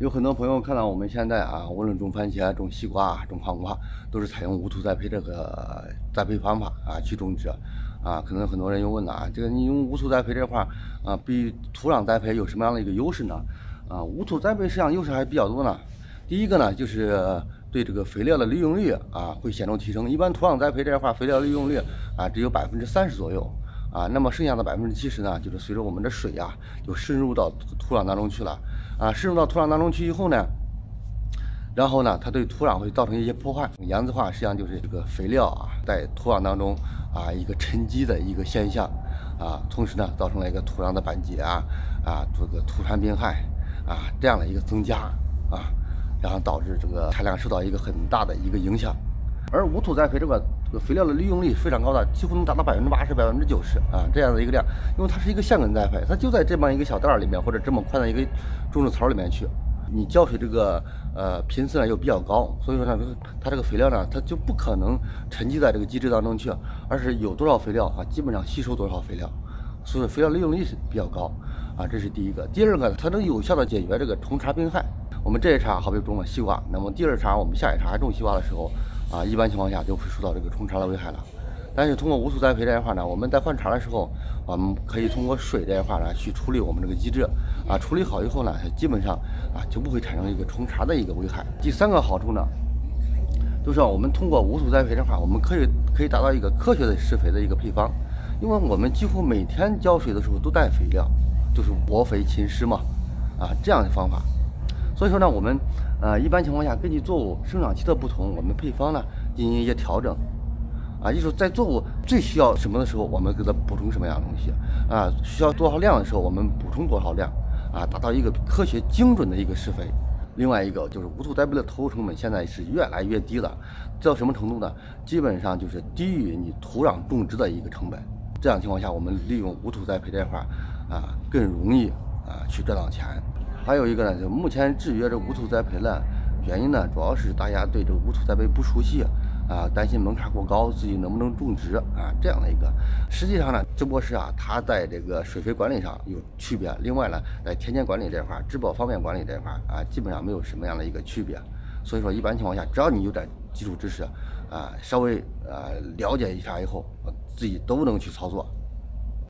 有很多朋友看到我们现在啊，无论种番茄、种西瓜、种黄瓜，都是采用无土栽培这个栽培方法啊去种植啊。可能很多人又问了啊，这个你用无土栽培这块啊，比土壤栽培有什么样的一个优势呢？啊，无土栽培实际上优势还比较多呢。第一个呢，就是对这个肥料的利用率啊会显著提升。一般土壤栽培这块肥料利用率啊只有百分之三十左右。啊，那么剩下的百分之七十呢，就是随着我们的水呀，就渗入到土壤当中去了。啊，渗入到土壤当中去以后呢，然后呢，它对土壤会造成一些破坏。盐渍化实际上就是这个肥料啊，在土壤当中啊一个沉积的一个现象。啊，同时呢，造成了一个土壤的板结啊，啊，这个土传病害啊这样的一个增加啊，然后导致这个产量受到一个很大的一个影响。而无土栽培这个这个肥料的利用率非常高的，几乎能达到百分之八十、百分之九十啊这样的一个量，因为它是一个线根栽培，它就在这么一个小袋儿里面或者这么宽的一个种植槽里面去，你浇水这个呃频次呢又比较高，所以说呢它这个肥料呢它就不可能沉积在这个基质当中去，而是有多少肥料啊基本上吸收多少肥料，所以肥料利用率是比较高啊这是第一个。第二个它能有效的解决这个虫茬病害。我们这一茬好比种了西瓜，那么第二茬我们下一茬还种西瓜的时候。啊，一般情况下就会受到这个虫茬的危害了。但是通过无土栽培这一块呢，我们在换茬的时候，我们可以通过水这一块呢去处理我们这个基质。啊，处理好以后呢，它基本上啊就不会产生一个虫茬的一个危害。第三个好处呢，就是我们通过无土栽培这块，我们可以可以达到一个科学的施肥的一个配方。因为我们几乎每天浇水的时候都带肥料，就是薄肥勤施嘛，啊这样的方法。所以说呢，我们呃一般情况下根据作物生长期的不同，我们配方呢进行一些调整，啊，就是在作物最需要什么的时候，我们给它补充什么样的东西，啊，需要多少量的时候，我们补充多少量，啊，达到一个科学精准的一个施肥。另外一个就是无土栽培的投入成本现在是越来越低了，到什么程度呢？基本上就是低于你土壤种植的一个成本。这样情况下，我们利用无土栽培这块啊更容易啊去赚到钱。还有一个呢，就目前制约这无土栽培呢，原因呢，主要是大家对这个无土栽培不熟悉啊，担心门槛过高，自己能不能种植啊，这样的一个。实际上呢，直播室啊，它在这个水肥管理上有区别，另外呢，在田间管理这块、植保方面管理这块儿啊，基本上没有什么样的一个区别。所以说，一般情况下，只要你有点基础知识啊，稍微呃了解一下以后，自己都能去操作。